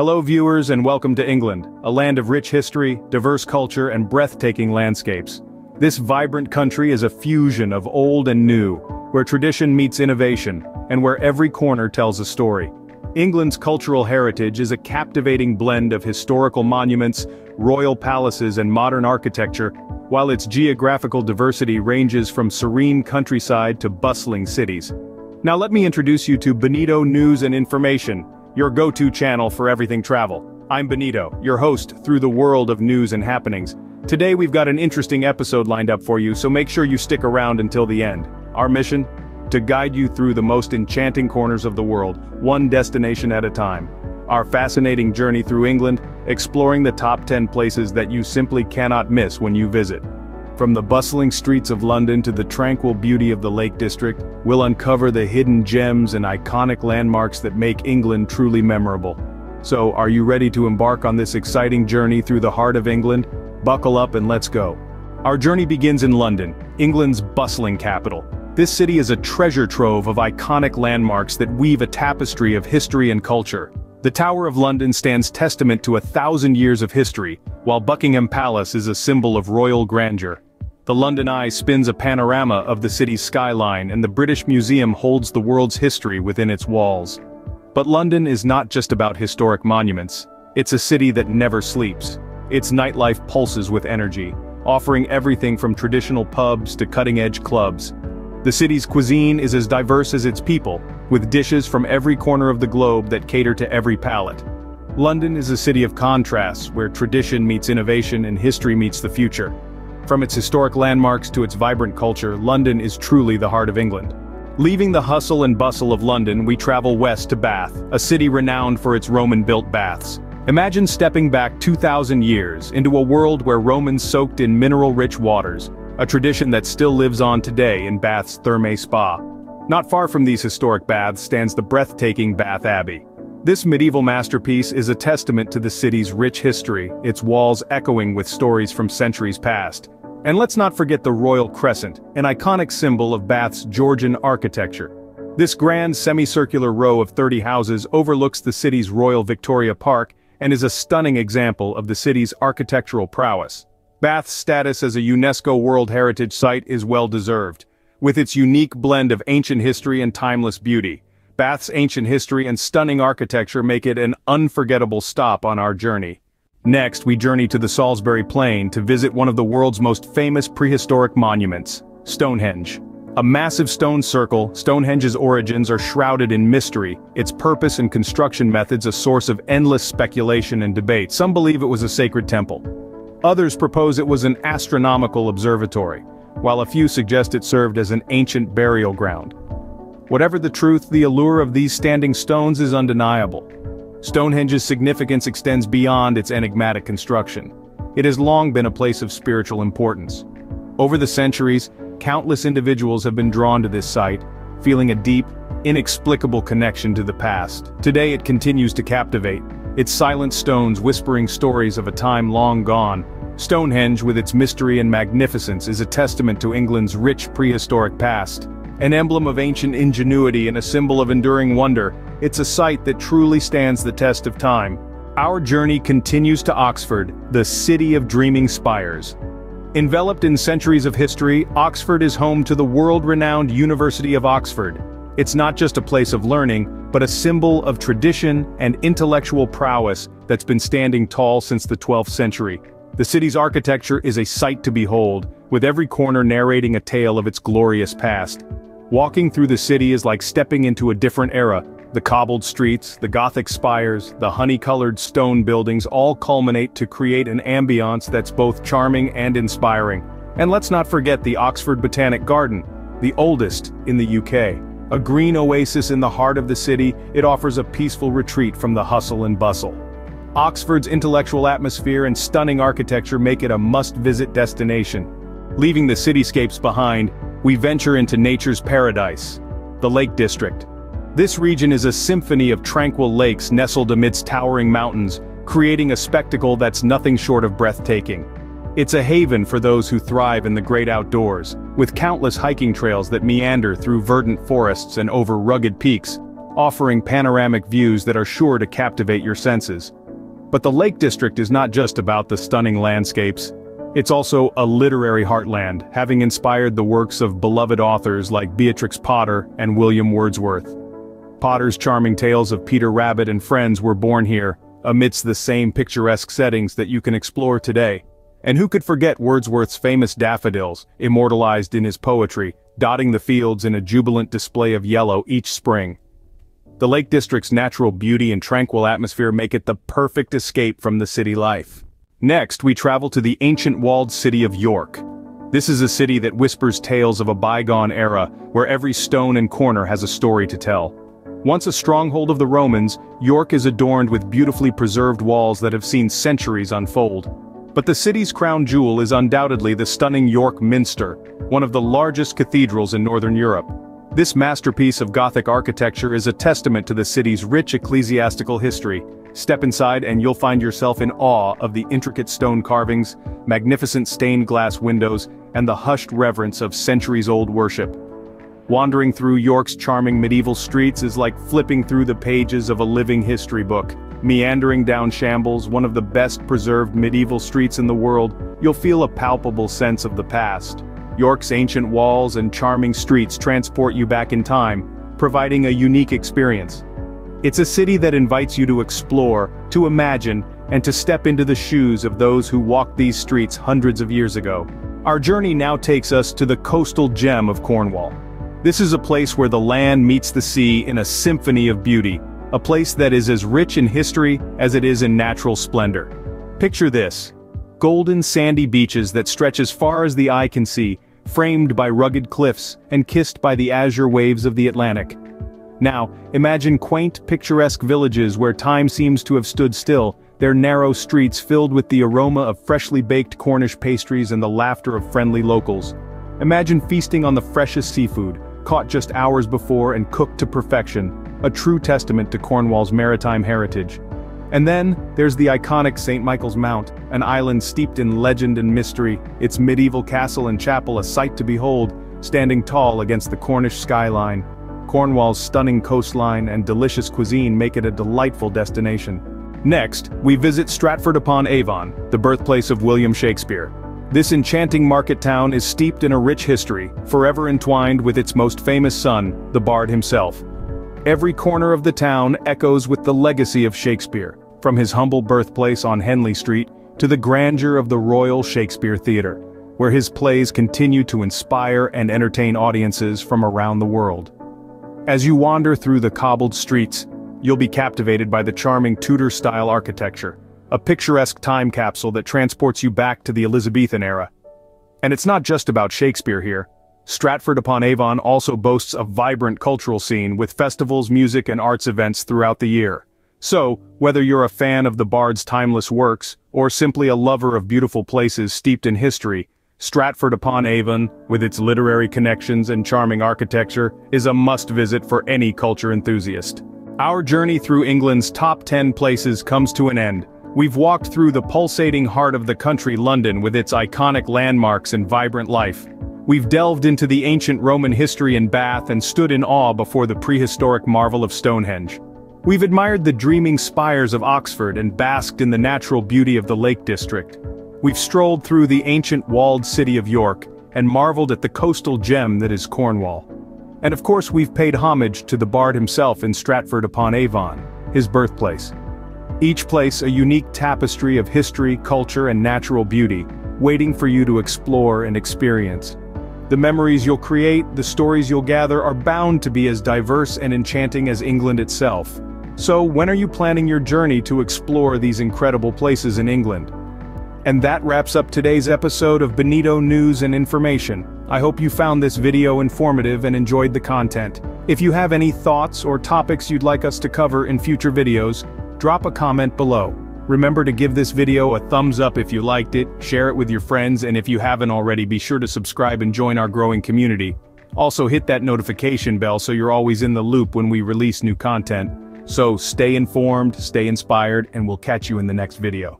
Hello viewers and welcome to England, a land of rich history, diverse culture and breathtaking landscapes. This vibrant country is a fusion of old and new, where tradition meets innovation, and where every corner tells a story. England's cultural heritage is a captivating blend of historical monuments, royal palaces and modern architecture, while its geographical diversity ranges from serene countryside to bustling cities. Now let me introduce you to Benito News and Information, your go-to channel for everything travel. I'm Benito, your host through the world of news and happenings. Today we've got an interesting episode lined up for you so make sure you stick around until the end. Our mission? To guide you through the most enchanting corners of the world, one destination at a time. Our fascinating journey through England, exploring the top 10 places that you simply cannot miss when you visit. From the bustling streets of London to the tranquil beauty of the Lake District, we'll uncover the hidden gems and iconic landmarks that make England truly memorable. So, are you ready to embark on this exciting journey through the heart of England? Buckle up and let's go. Our journey begins in London, England's bustling capital. This city is a treasure trove of iconic landmarks that weave a tapestry of history and culture. The Tower of London stands testament to a thousand years of history, while Buckingham Palace is a symbol of royal grandeur. The London Eye spins a panorama of the city's skyline and the British Museum holds the world's history within its walls. But London is not just about historic monuments, it's a city that never sleeps. Its nightlife pulses with energy, offering everything from traditional pubs to cutting-edge clubs. The city's cuisine is as diverse as its people, with dishes from every corner of the globe that cater to every palate. London is a city of contrasts where tradition meets innovation and history meets the future. From its historic landmarks to its vibrant culture, London is truly the heart of England. Leaving the hustle and bustle of London we travel west to Bath, a city renowned for its Roman-built baths. Imagine stepping back 2,000 years into a world where Romans soaked in mineral-rich waters, a tradition that still lives on today in Bath's Thermae Spa. Not far from these historic baths stands the breathtaking Bath Abbey. This medieval masterpiece is a testament to the city's rich history, its walls echoing with stories from centuries past. And let's not forget the Royal Crescent, an iconic symbol of Bath's Georgian architecture. This grand semicircular row of 30 houses overlooks the city's Royal Victoria Park and is a stunning example of the city's architectural prowess. Bath's status as a UNESCO World Heritage Site is well-deserved. With its unique blend of ancient history and timeless beauty, Bath's ancient history and stunning architecture make it an unforgettable stop on our journey. Next, we journey to the Salisbury Plain to visit one of the world's most famous prehistoric monuments, Stonehenge. A massive stone circle, Stonehenge's origins are shrouded in mystery, its purpose and construction methods a source of endless speculation and debate. Some believe it was a sacred temple. Others propose it was an astronomical observatory, while a few suggest it served as an ancient burial ground. Whatever the truth, the allure of these standing stones is undeniable. Stonehenge's significance extends beyond its enigmatic construction. It has long been a place of spiritual importance. Over the centuries, countless individuals have been drawn to this site, feeling a deep, inexplicable connection to the past. Today it continues to captivate, its silent stones whispering stories of a time long gone. Stonehenge with its mystery and magnificence is a testament to England's rich prehistoric past. An emblem of ancient ingenuity and a symbol of enduring wonder, it's a site that truly stands the test of time. Our journey continues to Oxford, the city of dreaming spires. Enveloped in centuries of history, Oxford is home to the world-renowned University of Oxford. It's not just a place of learning, but a symbol of tradition and intellectual prowess that's been standing tall since the 12th century. The city's architecture is a sight to behold, with every corner narrating a tale of its glorious past. Walking through the city is like stepping into a different era, the cobbled streets, the Gothic spires, the honey-colored stone buildings all culminate to create an ambiance that's both charming and inspiring. And let's not forget the Oxford Botanic Garden, the oldest in the UK. A green oasis in the heart of the city, it offers a peaceful retreat from the hustle and bustle. Oxford's intellectual atmosphere and stunning architecture make it a must-visit destination. Leaving the cityscapes behind, we venture into nature's paradise, the Lake District. This region is a symphony of tranquil lakes nestled amidst towering mountains, creating a spectacle that's nothing short of breathtaking. It's a haven for those who thrive in the great outdoors, with countless hiking trails that meander through verdant forests and over rugged peaks. offering panoramic views that are sure to captivate your senses. But the Lake District is not just about the stunning landscapes. It's also a literary heartland, having inspired the works of beloved authors like Beatrix Potter and William Wordsworth. Potter's charming tales of Peter Rabbit and friends were born here, amidst the same picturesque settings that you can explore today. And who could forget Wordsworth's famous daffodils, immortalized in his poetry, dotting the fields in a jubilant display of yellow each spring. The Lake District's natural beauty and tranquil atmosphere make it the perfect escape from the city life. Next, we travel to the ancient walled city of York. This is a city that whispers tales of a bygone era, where every stone and corner has a story to tell. Once a stronghold of the Romans, York is adorned with beautifully preserved walls that have seen centuries unfold. But the city's crown jewel is undoubtedly the stunning York Minster, one of the largest cathedrals in Northern Europe. This masterpiece of Gothic architecture is a testament to the city's rich ecclesiastical history, Step inside and you'll find yourself in awe of the intricate stone carvings, magnificent stained glass windows, and the hushed reverence of centuries-old worship. Wandering through York's charming medieval streets is like flipping through the pages of a living history book. Meandering down Shambles, one of the best preserved medieval streets in the world, you'll feel a palpable sense of the past. York's ancient walls and charming streets transport you back in time, providing a unique experience. It's a city that invites you to explore, to imagine, and to step into the shoes of those who walked these streets hundreds of years ago. Our journey now takes us to the coastal gem of Cornwall. This is a place where the land meets the sea in a symphony of beauty, a place that is as rich in history as it is in natural splendor. Picture this. Golden sandy beaches that stretch as far as the eye can see, framed by rugged cliffs and kissed by the azure waves of the Atlantic. Now, imagine quaint, picturesque villages where time seems to have stood still, their narrow streets filled with the aroma of freshly baked Cornish pastries and the laughter of friendly locals. Imagine feasting on the freshest seafood, caught just hours before and cooked to perfection, a true testament to Cornwall's maritime heritage. And then, there's the iconic St. Michael's Mount, an island steeped in legend and mystery, its medieval castle and chapel a sight to behold, standing tall against the Cornish skyline. Cornwall's stunning coastline and delicious cuisine make it a delightful destination. Next, we visit Stratford-upon-Avon, the birthplace of William Shakespeare. This enchanting market town is steeped in a rich history, forever entwined with its most famous son, the bard himself. Every corner of the town echoes with the legacy of Shakespeare, from his humble birthplace on Henley Street to the grandeur of the Royal Shakespeare Theatre, where his plays continue to inspire and entertain audiences from around the world. As you wander through the cobbled streets, you'll be captivated by the charming Tudor-style architecture, a picturesque time capsule that transports you back to the Elizabethan era. And it's not just about Shakespeare here. Stratford-upon-Avon also boasts a vibrant cultural scene with festivals, music and arts events throughout the year. So, whether you're a fan of the Bard's timeless works, or simply a lover of beautiful places steeped in history, Stratford-upon-Avon, with its literary connections and charming architecture, is a must-visit for any culture enthusiast. Our journey through England's top 10 places comes to an end. We've walked through the pulsating heart of the country London with its iconic landmarks and vibrant life. We've delved into the ancient Roman history in Bath and stood in awe before the prehistoric marvel of Stonehenge. We've admired the dreaming spires of Oxford and basked in the natural beauty of the Lake District. We've strolled through the ancient walled city of York, and marveled at the coastal gem that is Cornwall. And of course we've paid homage to the bard himself in Stratford-upon-Avon, his birthplace. Each place a unique tapestry of history, culture and natural beauty, waiting for you to explore and experience. The memories you'll create, the stories you'll gather are bound to be as diverse and enchanting as England itself. So when are you planning your journey to explore these incredible places in England? And that wraps up today's episode of Benito News and Information. I hope you found this video informative and enjoyed the content. If you have any thoughts or topics you'd like us to cover in future videos, drop a comment below. Remember to give this video a thumbs up if you liked it, share it with your friends and if you haven't already be sure to subscribe and join our growing community. Also hit that notification bell so you're always in the loop when we release new content. So stay informed, stay inspired, and we'll catch you in the next video.